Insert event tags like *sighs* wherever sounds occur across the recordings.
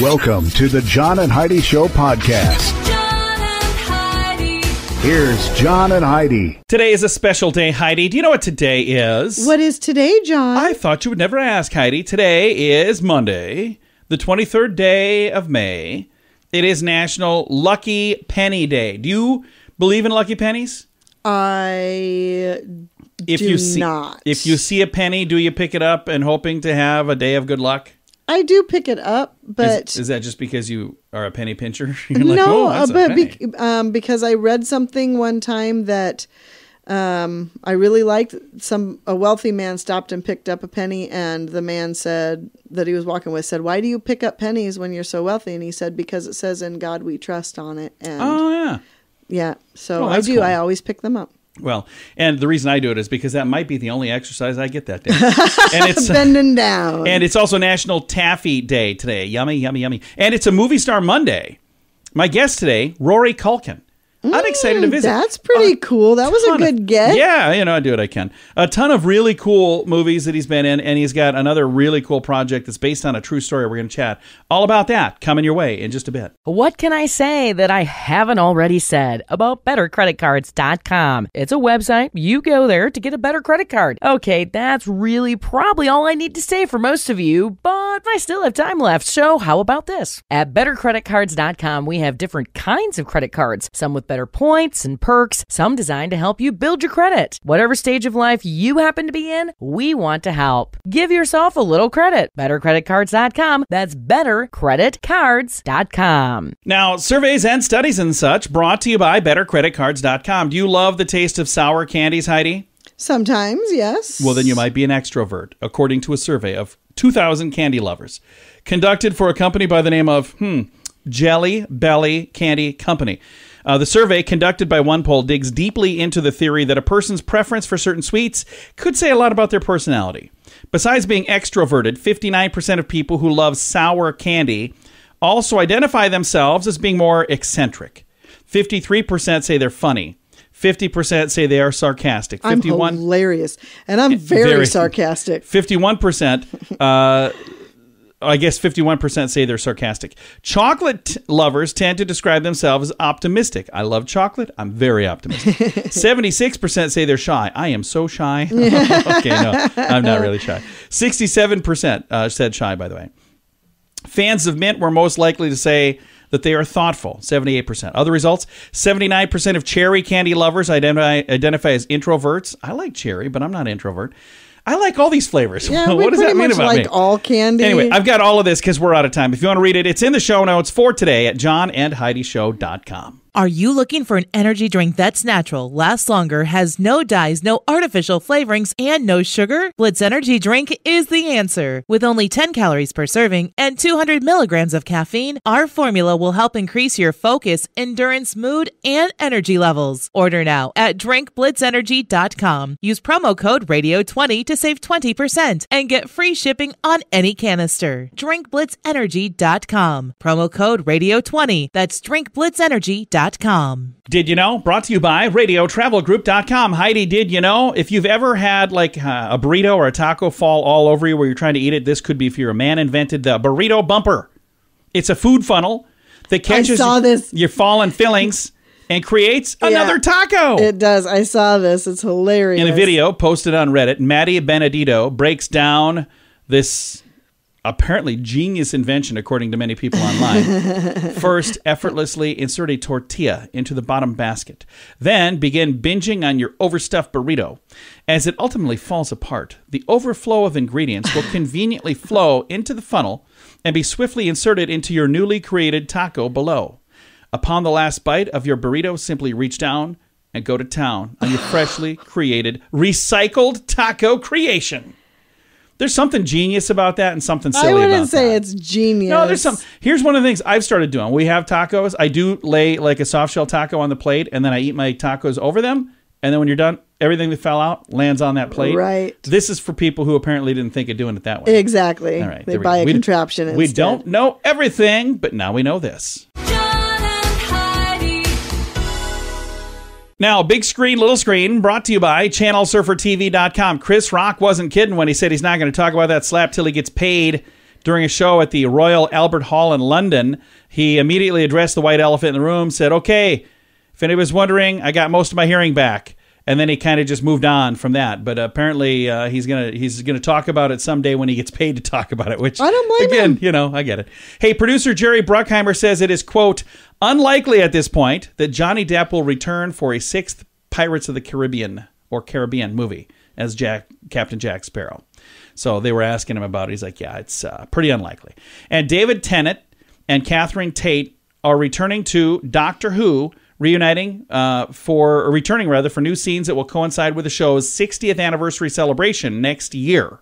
Welcome to the John and Heidi Show podcast. John and Heidi. Here's John and Heidi. Today is a special day, Heidi. Do you know what today is? What is today, John? I thought you would never ask, Heidi. Today is Monday, the 23rd day of May. It is National Lucky Penny Day. Do you believe in lucky pennies? I If Do you see not. if you see a penny, do you pick it up and hoping to have a day of good luck? I do pick it up, but is that just because you are a penny pincher? *laughs* You're like, no, "Oh, uh, but penny." bec- um, because I read something one time that um, I really liked. Some a wealthy man stopped and picked up a penny, and the man said that he was walking with said, "Why do you pick up pennies when you're so wealthy?" And he said, "Because it says in God we trust on it." And oh yeah. yeah, so Oh, I do. cool. I always pick them up. Well, and the reason I do it is because that might be the only exercise I get that day. *laughs* and it's *laughs* Bending down. And it's also National Taffy Day today. Yummy, yummy, yummy. And it's a Movie Star Monday. My guest today, Rory Culkin. I'm excited to Mm, visit. That's pretty cool. That was a ton of- good get. Yeah, you know, I do what I can. A ton of really cool movies that he's been in, and he's got another really cool project that's based on a true story. We're going to chat all about that coming your way in just a bit. What can I say that I haven't already said about bettercreditcards.com? It's a website. You go there to get a better credit card. Okay, that's really probably all I need to say for most of you, but I still have time left. So, how about this? At bettercreditcards.com, we have different kinds of credit cards, some with better points and perks, some designed to help you build your credit. Whatever stage of life you happen to be in, we want to help. Give yourself a little credit. Bettercreditcards.com. That's bettercreditcards.com. Now, surveys and studies and such brought to you by BetterCreditCards.com. Do you love the taste of sour candies, Heidi? Sometimes, yes. Well, then you might be an extrovert, according to a survey of 2,000 candy lovers conducted for a company by the name of, hmm, Jelly Belly Candy Company. Uh, the survey, conducted by one poll, digs deeply into the theory that a person's preference for certain sweets could say a lot about their personality. Besides being extroverted, 59% of people who love sour candy also identify themselves as being more eccentric. 53% say they're funny. 50% say they are sarcastic. I'm hilarious, and I'm very, Very- sarcastic. 51%, uh, I guess 51% say they're sarcastic. Chocolate lovers tend to describe themselves as optimistic. I love chocolate. I'm very optimistic. *laughs* 76% say they're shy. I am so shy. *laughs* okay, no, I'm not really shy. 67% uh, said shy, by the way. Fans of mint were most likely to say that they are thoughtful, 78%. Other results 79% of cherry candy lovers identify, identify as introverts. I like cherry, but I'm not introvert. I like all these flavors. Yeah, *laughs* what does that mean about like me? all candy. Anyway, I've got all of this because we're out of time. If you want to read it, it's in the show notes for today at johnandheidishow.com. Are you looking for an energy drink that's natural, lasts longer, has no dyes, no artificial flavorings, and no sugar? Blitz Energy Drink is the answer. With only 10 calories per serving and 200 milligrams of caffeine, our formula will help increase your focus, endurance, mood, and energy levels. Order now at drinkblitzenergy.com. Use promo code RADIO20 to save 20% and get free shipping on any canister. drinkblitzenergy.com. Promo code RADIO20. That's drinkblitzenergy.com. Did you know? Brought to you by RadioTravelGroup.com. Heidi, did you know? If you've ever had like uh, a burrito or a taco fall all over you where you're trying to eat it, this could be for you. A man invented the burrito bumper. It's a food funnel that catches your fallen fillings and creates *laughs* another taco. It does. I saw this. It's hilarious. In a video posted on Reddit, Maddie Benedito breaks down this apparently genius invention, according to many people online. *laughs* First, effortlessly insert a tortilla into the bottom basket. Then begin binging on your overstuffed burrito. As it ultimately falls apart, the overflow of ingredients will *laughs* conveniently flow into the funnel and be swiftly inserted into your newly created taco below. Upon the last bite of your burrito, simply reach down and go to town on your *sighs* freshly created, recycled taco creation. There's something genius about that and something silly about it. I wouldn't say that. it's genius. No, there's some. Here's one of the things I've started doing. We have tacos. I do lay like a soft shell taco on the plate, and then I eat my tacos over them. And then when you're done, everything that fell out lands on that plate. Right. This is for people who apparently didn't think of doing it that way. Exactly. All right. They buy go. a We- contraption We don't know everything, but now we know this. Now, big screen, little screen, brought to you by ChannelSurferTV.com. Chris Rock wasn't kidding when he said he's not going to talk about that slap till he gets paid during a show at the Royal Albert Hall in London. He immediately addressed the white elephant in the room, said, Okay, if anybody's wondering, I got most of my hearing back. And then he kind of just moved on from that. But apparently, uh, he's gonna he's gonna talk about it someday when he gets paid to talk about it. Which I don't blame again, him. you know, I get it. Hey, producer Jerry Bruckheimer says it is quote unlikely at this point that Johnny Depp will return for a sixth Pirates of the Caribbean or Caribbean movie as Jack Captain Jack Sparrow. So they were asking him about it. He's like, yeah, it's uh, pretty unlikely. And David Tennant and Catherine Tate are returning to Doctor Who, reuniting uh, for or returning rather for new scenes that will coincide with the show's 60th anniversary celebration next year.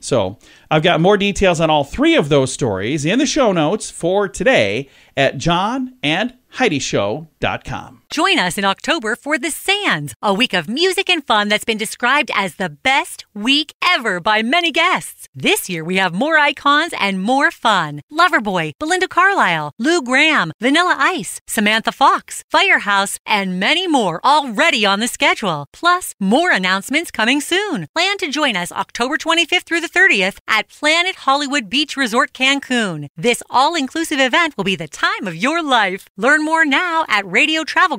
So I've got more details on all three of those stories in the show notes for today at johnandheidishow.com. Join us in October for The Sands, a week of music and fun that's been described as the best week ever by many guests. This year we have more icons and more fun. Loverboy, Belinda Carlisle, Lou Gramm, Vanilla Ice, Samantha Fox, Firehouse, and many more already on the schedule. Plus, more announcements coming soon. Plan to join us October 25th through the 30th at Planet Hollywood Beach Resort Cancun. This all-inclusive event will be the time of your life. Learn more now at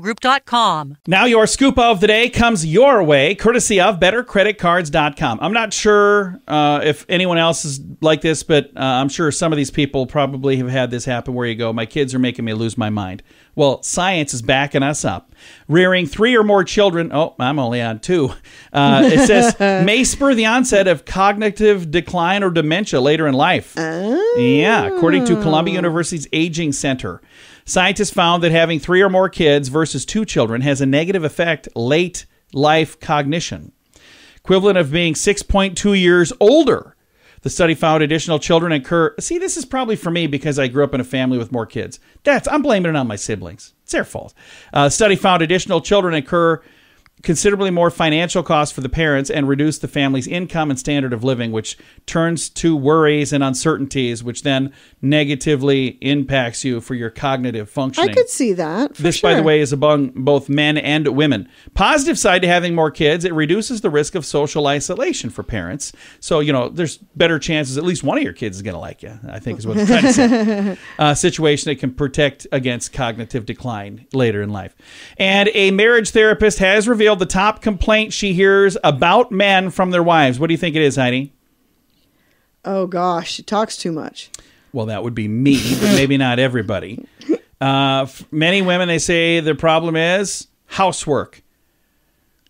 radiotravelgroup.com. Now, your scoop of the day comes your way, courtesy of BetterCreditCards.com. I'm not sure uh, if anyone else is like this, but uh, I'm sure some of these people probably have had this happen where you go, my kids are making me lose my mind. Well, science is backing us up. Rearing three or more children, oh, I'm only on two. Uh, it *laughs* says may spur the onset of cognitive decline or dementia later in life. Yeah, according to Columbia University's Aging Center. Scientists found that having three or more kids versus two children has a negative effect late life cognition, equivalent of being 6.2 years older. The study found additional children incur. See, this is probably for me because I grew up in a family with more kids. That's I'm blaming it on my siblings. It's their fault. Uh, study found additional children incur considerably more financial costs for the parents and reduce the family's income and standard of living, which turns to worries and uncertainties, which then negatively impacts you for your cognitive functioning. I could see that. For This, sure. by the way, is among both men and women. Positive side to having more kids, it reduces the risk of social isolation for parents. So, you know, there's better chances at least one of your kids is going to like you, I think is what I'm trying to say. *laughs* uh, situation that can protect against cognitive decline later in life. And a marriage therapist has revealed the top complaint she hears about men from their wives. What do you think it is, Heidi? Oh gosh, she talks too much. Well, that would be me, but *laughs* maybe not everybody. Uh, many women, they say the problem is housework.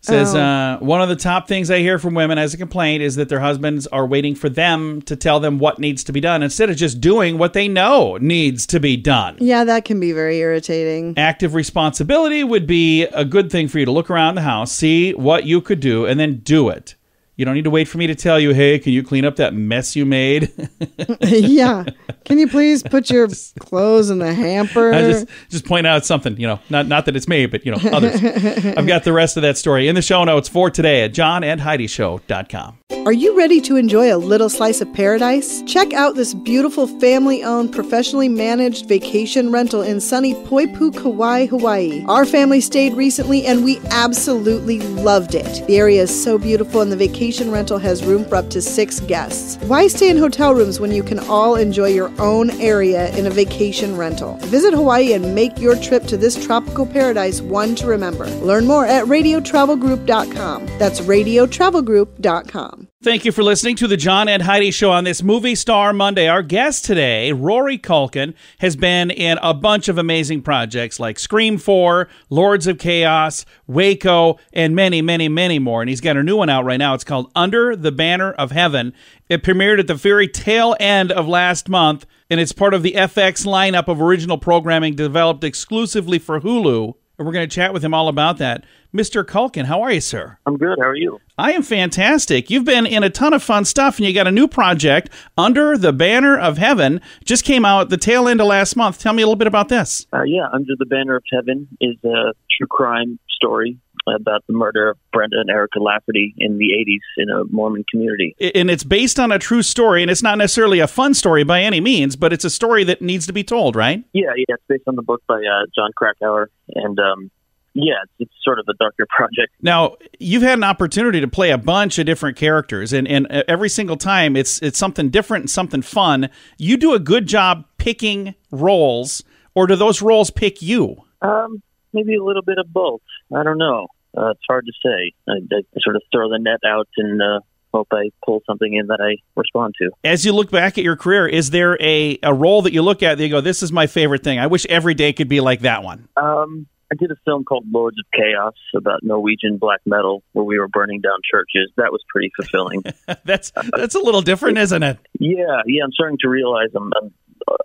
Says Oh. uh, one of the top things I hear from women as a complaint is that their husbands are waiting for them to tell them what needs to be done instead of just doing what they know needs to be done. Yeah, that can be very irritating. Active responsibility would be a good thing for you to look around the house, see what you could do, and then do it. You don't need to wait for me to tell you, hey, can you clean up that mess you made? *laughs* yeah. Can you please put your *laughs* clothes in the hamper? I just just point out something, you know, not not that it's me, but you know, others. *laughs* I've got the rest of that story in the show notes for today at johnandheidishow.com. Are you ready to enjoy a little slice of paradise? Check out this beautiful family owned, professionally managed vacation rental in sunny Poipu, Kauai, Hawaii. Our family stayed recently and we absolutely loved it. The area is so beautiful and the vacation rental has room for up to six guests. Why stay in hotel rooms when you can all enjoy your own area in a vacation rental? Visit Hawaii and make your trip to this tropical paradise one to remember. Learn more at radiotravelgroup.com. That's radiotravelgroup.com. Thank you for listening to the John and Heidi Show on this Movie Star Monday. Our guest today, Rory Culkin, has been in a bunch of amazing projects like Scream 4, Lords of Chaos, Waco, and many, many, many more. And he's got a new one out right now. It's called Under the Banner of Heaven. It premiered at the very tail end of last month, and it's part of the FX lineup of original programming developed exclusively for Hulu. And we're going to chat with him all about that. Mr. Culkin, how are you, sir? I'm good. How are you? I am fantastic. You've been in a ton of fun stuff, and you got a new project, Under the Banner of Heaven, just came out at the tail end of last month. Tell me a little bit about this. Uh, yeah, Under the Banner of Heaven is a true crime story about the murder of Brenda and Erica Lafferty in the 80s in a Mormon community. And it's based on a true story, and it's not necessarily a fun story by any means, but it's a story that needs to be told, right? Yeah, yeah, it's based on the book by uh, Jon Krakauer, and um, yeah, it's, it's sort of a darker *laughs* project. Now, you've had an opportunity to play a bunch of different characters, and, and uh, every single time it's it's something different and something fun. You do a good job picking roles, or do those roles pick you? Um, maybe a little bit of both. I don't know. Uh, it's hard to say. I, I sort of throw the net out and uh, hope I pull something in that I respond to. As you look back at your career, is there a, a role that you look at that you go, this is my favorite thing? I wish every day could be like that one. Um, I did a film called Lords of Chaos about Norwegian black metal where we were burning down churches. That was pretty fulfilling. *laughs* that's that's a little different, isn't it? yeah, yeah. I'm starting to realize I'm, I'm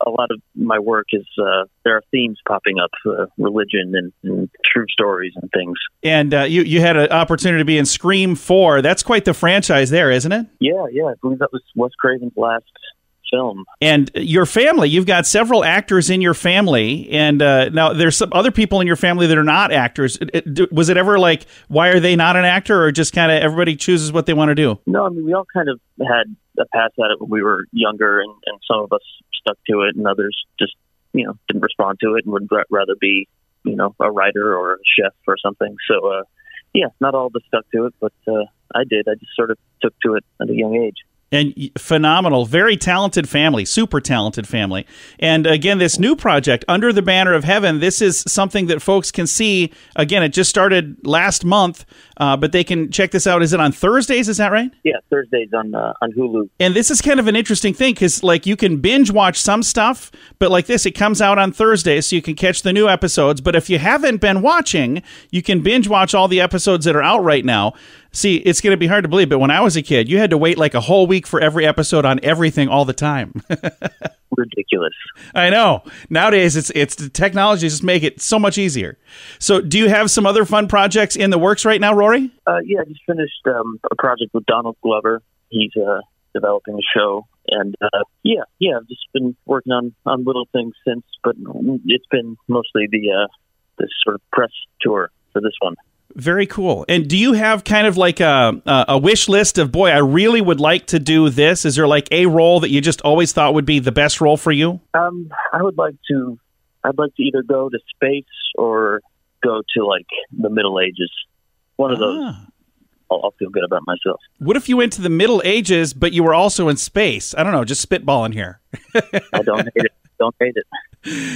a lot of my work is uh, there are themes popping up, uh, religion and, and true stories and things. And uh, you you had an opportunity to be in Scream Four. That's quite the franchise, there, isn't it? Yeah, yeah. I believe that was Wes Craven's last film. And your family, you've got several actors in your family, and uh, now there's some other people in your family that are not actors. It- it- was it ever like, why are they not an actor, or just kind of everybody chooses what they want to do? No, I mean we all kind of had a pass at it when we were younger, and, and some of us stuck to it, and others just you know didn't respond to it and would rather be you know a writer or a chef or something. So uh, yeah, not all of us stuck to it, but uh, I did. I just sort of took to it at a young age. And phenomenal, very talented family, super talented family. And again, this new project, Under the Banner of Heaven, this is something that folks can see. Again, it just started last month, uh, but they can check this out. Is it on Thursdays? Is that right? Yeah, Thursdays on uh, on Hulu. And this is kind of an interesting thing because, like, you can binge watch some stuff, but like this, it comes out on Thursdays, so you can catch the new episodes. But if you haven't been watching, you can binge watch all the episodes that are out right now. See, it's going to be hard to believe, but when I was a kid, you had to wait like a whole week for every episode on everything all the time. *laughs* Ridiculous. I know. Nowadays, it's it's the technology just make it so much easier. So, do you have some other fun projects in the works right now, Rory? Uh, yeah, I just finished um, a project with Donald Glover. He's uh, developing a show, and uh, yeah, yeah, I've just been working on on little things since, but it's been mostly the uh, this sort of press tour for this one. Very cool. And do you have kind of like a, a wish list of boy, I really would like to do this? Is there like a role that you just always thought would be the best role for you? Um, I would like to. I'd like to either go to space or go to like the Middle Ages. One of those. Ah. I'll, I'll feel good about myself. What if you went to the Middle Ages, but you were also in space? I don't know, just spitballing here. I don't hate it. *laughs* Don't hate it.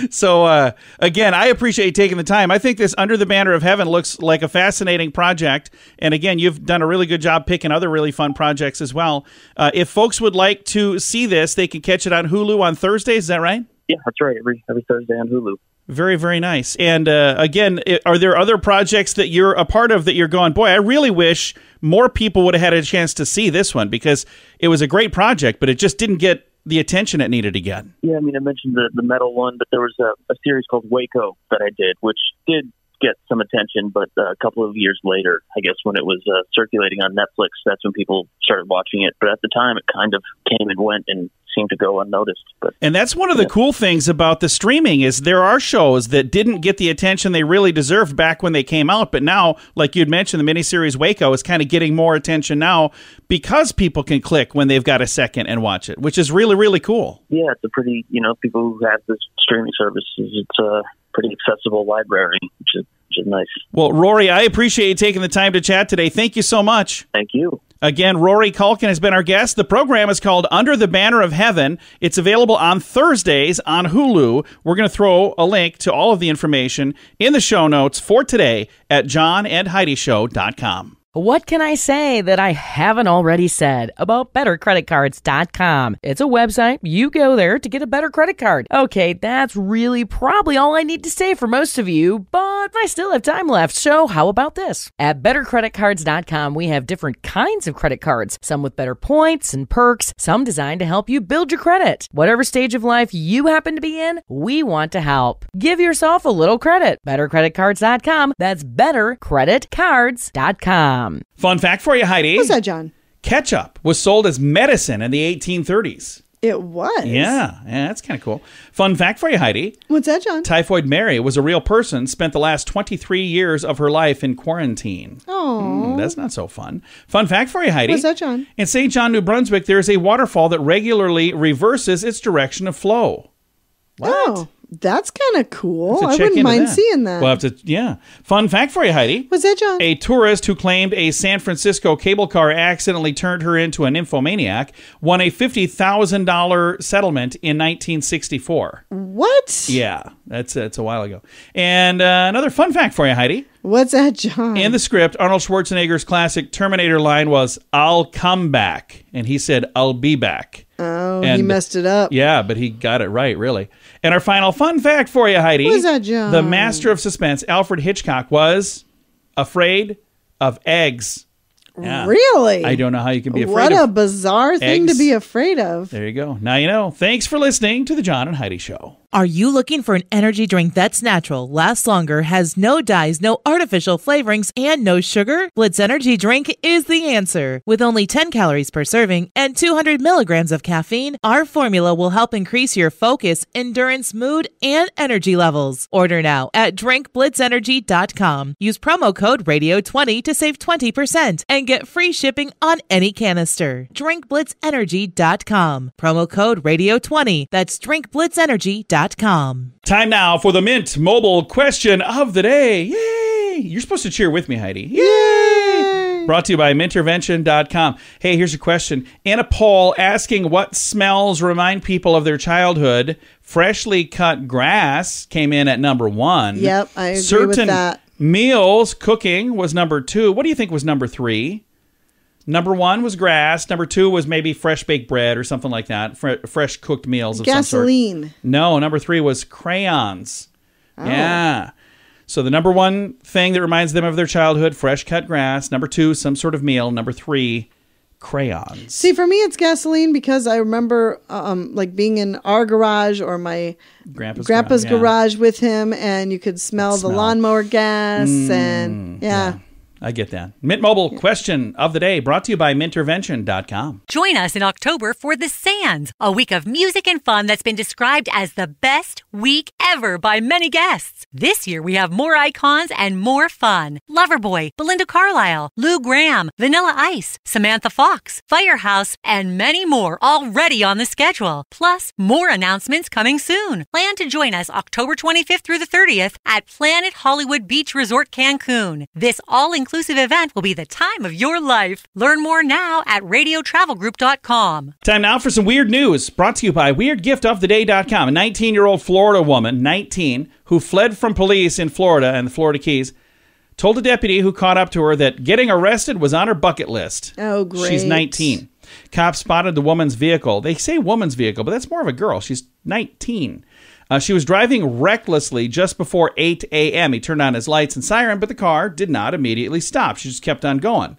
So uh, again, I appreciate you taking the time. I think this Under the Banner of Heaven looks like a fascinating project. And again, you've done a really good job picking other really fun projects as well. Uh, if folks would like to see this, they can catch it on Hulu on Thursdays. Is that right? Yeah, that's right. Every every Thursday on Hulu. Very, very nice. And uh, again, are there other projects that you're a part of that you're going, boy, I really wish more people would have had a chance to see this one because it was a great project, but it just didn't get the attention it needed to get. Yeah, I mean, I mentioned the the metal one, but there was a, a series called Waco that I did, which did get some attention. But uh, a couple of years later, I guess when it was uh, circulating on Netflix, that's when people started watching it. But at the time, it kind of came and went and seemed to go unnoticed. But And that's one of the cool things about the streaming is there are shows that didn't get the attention they really deserved back when they came out, but now, like you'd mentioned, the miniseries Waco is kind of getting more attention now because people can click when they've got a second and watch it, which is really, really cool. yeah, it's a pretty you know people who have this streaming services. It's a pretty accessible library, which is which is nice. Well, Rory, I appreciate you taking the time to chat today. Thank you so much. Thank you. Again, Rory Culkin has been our guest. The program is called Under the Banner of Heaven. It's available on Thursdays on Hulu. We're going to throw a link to all of the information in the show notes for today at johnandheidishow.com. What can I say that I haven't already said about bettercreditcards.com? It's a website. You go there to get a better credit card. Okay, that's really probably all I need to say for most of you, but I still have time left. So, how about this? At bettercreditcards.com, we have different kinds of credit cards, some with better points and perks, some designed to help you build your credit. Whatever stage of life you happen to be in, we want to help. Give yourself a little credit. Bettercreditcards.com. That's bettercreditcards.com. Fun fact for you, Heidi. What's that, John? Ketchup was sold as medicine in the 1830s. It was. Yeah, yeah, that's kind of cool. Fun fact for you, Heidi. What's that, John? Typhoid Mary was a real person, spent the last 23 years of her life in quarantine. Oh, That's not so fun. Fun fact for you, Heidi. What's that, John? In St. John, New Brunswick, there is a waterfall that regularly reverses its direction of flow. oh, That's kind of cool. I wouldn't mind that. seeing that. We'll have to, yeah. Fun fact for you, Heidi. Was that John? A tourist who claimed a San Francisco cable car accidentally turned her into an nymphomaniac won a $50,000 settlement in 1964. what? Yeah, that's, that's a while ago. And uh, another fun fact for you, Heidi. What's that, John? In the script, Arnold Schwarzenegger's classic Terminator line was, I'll come back. And he said, I'll be back. oh, he messed it up. Yeah, but he got it right, really. And our final fun fact for you, Heidi. What is that, John? The master of suspense, Alfred Hitchcock, was afraid of eggs. Yeah. Really? I don't know how you can be afraid of. What a bizarre thing eggs. to be afraid of. There you go. Now you know. Thanks for listening to the John and Heidi Show. Are you looking for an energy drink that's natural, lasts longer, has no dyes, no artificial flavorings, and no sugar? Blitz Energy Drink is the answer. With only 10 calories per serving and 200 milligrams of caffeine, our formula will help increase your focus, endurance, mood, and energy levels. Order now at drinkblitzenergy.com. Use promo code RADIO20 to save 20% and get free shipping on any canister. drinkblitzenergy.com. Promo code RADIO20. That's drinkblitzenergy.com. Time now for the Mint Mobile question of the day. Yay! You're supposed to cheer with me, Heidi. Yay! Brought to you by mintervention.com. Hey, here's a question. In a poll asking what smells remind people of their childhood, freshly cut grass came in at number one. Yep, I agree with that. meals, cooking was number two. What do you think was number three? Number one was grass. Number two was maybe fresh baked bread or something like that. Fre- fresh cooked meals of some sort. Gasoline. No, number three was crayons. Oh. Yeah. So the number one thing that reminds them of their childhood, fresh cut grass. Number two, some sort of meal. Number three, crayons. See, for me, it's gasoline because I remember um, like being in our garage or my Grandpa's, grandpa's garage, yeah. garage with him, and you could smell the smell. Mm, lawnmower gas, and yeah. I get that. Mint Mobile question of the day brought to you by mintervention.com. Join us in October for The Sands, a week of music and fun that's been described as the best week ever by many guests. This year we have more icons and more fun. Loverboy, Belinda Carlisle, Lou Gramm, Vanilla Ice, Samantha Fox, Firehouse, and many more already on the schedule. Plus, more announcements coming soon. Plan to join us October 25th through the 30th at Planet Hollywood Beach Resort Cancun. This all-inclusive event will be the time of your life. Learn more now at radiotravelgroup.com. Time now for some weird news brought to you by weirdgiftoftheday.com. A 19 year old Florida woman, 19, who fled from police in Florida and the Florida Keys, told a deputy who caught up to her that getting arrested was on her bucket list. Oh, great. She's 19. Cops spotted the woman's vehicle. They say woman's vehicle, but that's more of a girl. She's 19. Uh, she was driving recklessly just before 8 a.m. He turned on his lights and siren, but the car did not immediately stop. She just kept on going.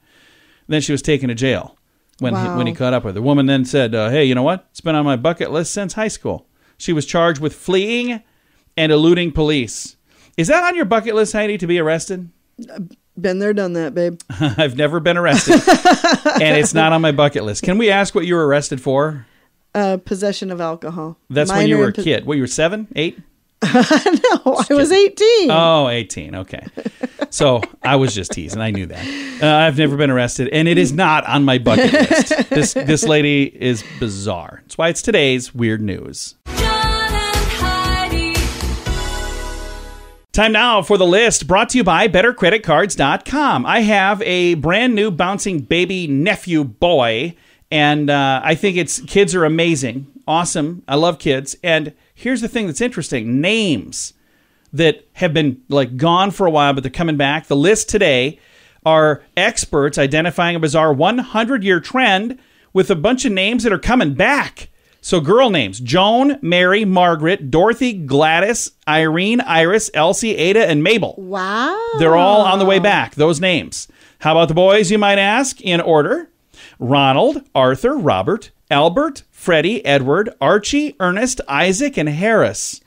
Then she was taken to jail when he, when he caught up with her. The woman then said, uh, "Hey, you know what? It's been on my bucket list since high school." She was charged with fleeing and eluding police. Is that on your bucket list, Heidi, to be arrested? Been there, done that, babe. *laughs* I've never been arrested, *laughs* and it's not on my bucket list. Can we ask what you were arrested for? Uh, possession of alcohol. That's when you were a in kid. What, you were seven, eight? *laughs* no, I was 18. Oh, 18. Okay. So I was just teasing. I knew that. Uh, I've never been arrested, and it is not on my bucket list. *laughs* This this lady is bizarre. That's why it's today's weird news. John and Heidi. Time now for the list brought to you by BetterCreditCards.com. I have a brand new bouncing baby nephew boy, and uh, I think it's kids are amazing, awesome. I love kids. And here's the thing that's interesting: names that have been like gone for a while, but they're coming back. The list today are experts identifying a bizarre 100 year trend with a bunch of names that are coming back. So, girl names Joan, Mary, Margaret, Dorothy, Gladys, Irene, Iris, Elsie, Ada, and Mabel. Wow. They're all on the way back, those names. How about the boys, you might ask, in order? Ronald, Arthur, Robert, Albert, Freddie, Edward, Archie, Ernest, Isaac, and Harris.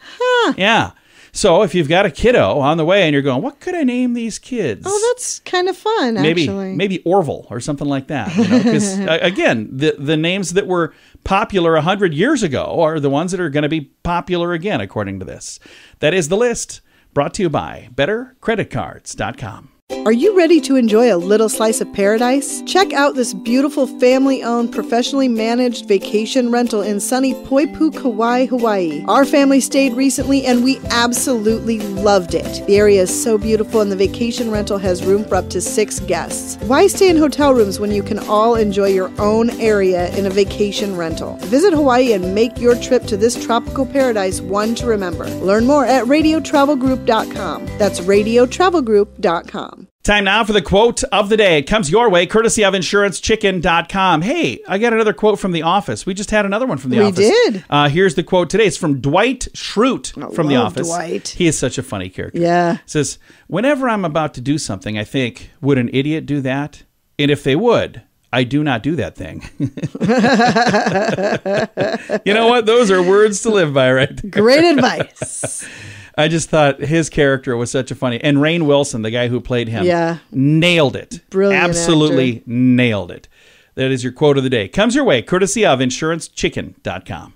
Yeah. So if you've got a kiddo on the way and you're going, what could I name these kids? Oh, that's kind of fun, maybe actually. maybe Orville or something like that. Because *laughs* again, the the names that were popular hundred years ago are the ones that are going to be popular again, according to this. That is the list brought to you by BetterCreditCards.com. Are you ready to enjoy a little slice of paradise? Check out this beautiful family owned, professionally managed vacation rental in sunny Poipu, Kauai, Hawaii. Our family stayed recently and we absolutely loved it. The area is so beautiful and the vacation rental has room for up to six guests. Why stay in hotel rooms when you can all enjoy your own area in a vacation rental? Visit Hawaii and make your trip to this tropical paradise one to remember. Learn more at radiotravelgroup.com. That's radiotravelgroup.com. Time now for the quote of the day. It comes your way courtesy of insurancechicken.com. Hey, I got another quote from The Office. We just had another one from The We Office. We did. Uh, here's the quote today. It's from Dwight Schrute from The Office. Dwight. He is such a funny character. Yeah. It says, Whenever I'm about to do something, I think, would an idiot do that? And if they would, I do not do that thing. *laughs* you know what? Those are words to live by, right? there. Great advice. *laughs* I just thought his character was such a funny. And Rainn Wilson, the guy who played him, Yeah. nailed it. Brilliant Absolutely nailed it. That is your quote of the day. Comes your way courtesy of insurancechicken.com.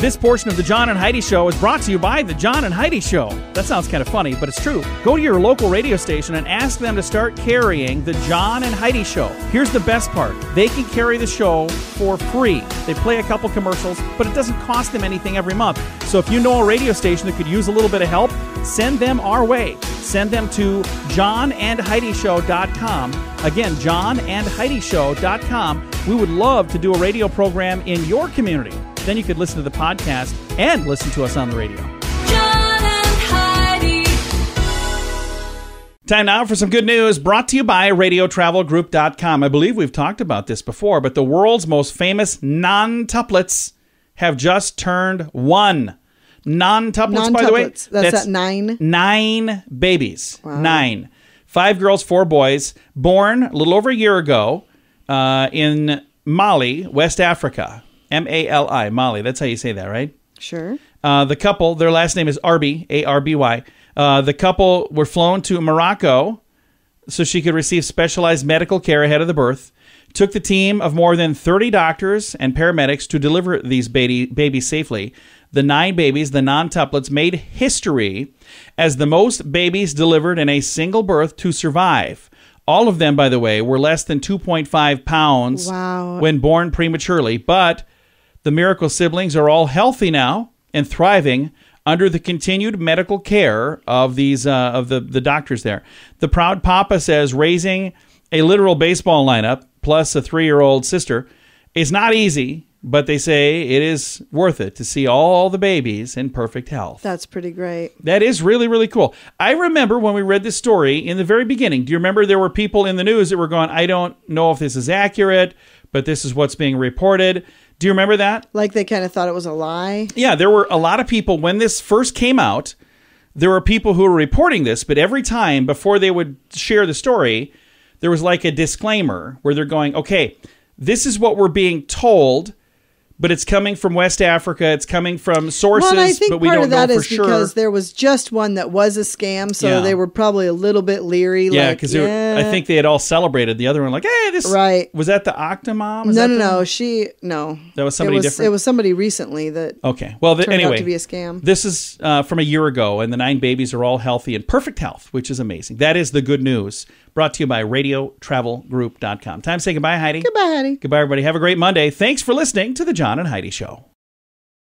This portion of the John and Heidi Show is brought to you by the John and Heidi Show. That sounds kind of funny, but it's true. Go to your local radio station and ask them to start carrying the John and Heidi Show. Here's the best part they can carry the show for free. They play a couple commercials, but it doesn't cost them anything every month. So if you know a radio station that could use a little bit of help, send them our way. Send them to johnandheidishow.com. Again, johnandheidishow.com. We would love to do a radio program in your community. Then you could listen to the podcast and listen to us on the radio. John and Heidi. Time now for some good news brought to you by RadioTravelGroup.com. I believe we've talked about this before, but the world's most famous non tuplets have just turned one. Non tuplets, by the way. Non-tuplets. That's at nine? Nine babies. Nine. Five girls, four boys, born a little over a year ago uh, in Mali, West Africa. M A L I, Molly. That's how you say that, right? Sure. Uh, the couple, their last name is Arby, A R B Y. Uh, the couple were flown to Morocco so she could receive specialized medical care ahead of the birth. Took the team of more than 30 doctors and paramedics to deliver these baby, babies safely. The nine babies, the non tuplets, made history as the most babies delivered in a single birth to survive. All of them, by the way, were less than 2.5 pounds Wow. when born prematurely, but the miracle siblings are all healthy now and thriving under the continued medical care of these uh, of the the doctors there. The proud papa says raising a literal baseball lineup plus a three year old sister is not easy, but they say it is worth it to see all the babies in perfect health. That's pretty great. That is really, really cool. I remember when we read this story in the very beginning. Do you remember there were people in the news that were going, I don't know if this is accurate, but this is what's being reported. Do you remember that? Like they kind of thought it was a lie. Yeah, there were a lot of people when this first came out. There were people who were reporting this, but every time before they would share the story, there was like a disclaimer where they're going, okay, this is what we're being told, but it's coming from West Africa. It's coming from sources, well, I think but we part don't of that know for is sure. because there was just one that was a scam, so Yeah. they were probably a little bit leery. Yeah, like, because yeah. I think they had all celebrated the other one, like, "Hey, this Right. was that the Octomom? Was no, that no, no. She no. That was somebody it was, different? It was somebody recently that. Okay, well, th- Turned out anyway, to be a scam. This is uh, from a year ago, and the nine babies are all healthy and perfect health, which is amazing. That is the good news. Brought to you by RadioTravelGroup.com. Time to say goodbye, Heidi. Goodbye, Heidi. Goodbye, everybody. Have a great Monday. Thanks for listening to the John and Heidi Show.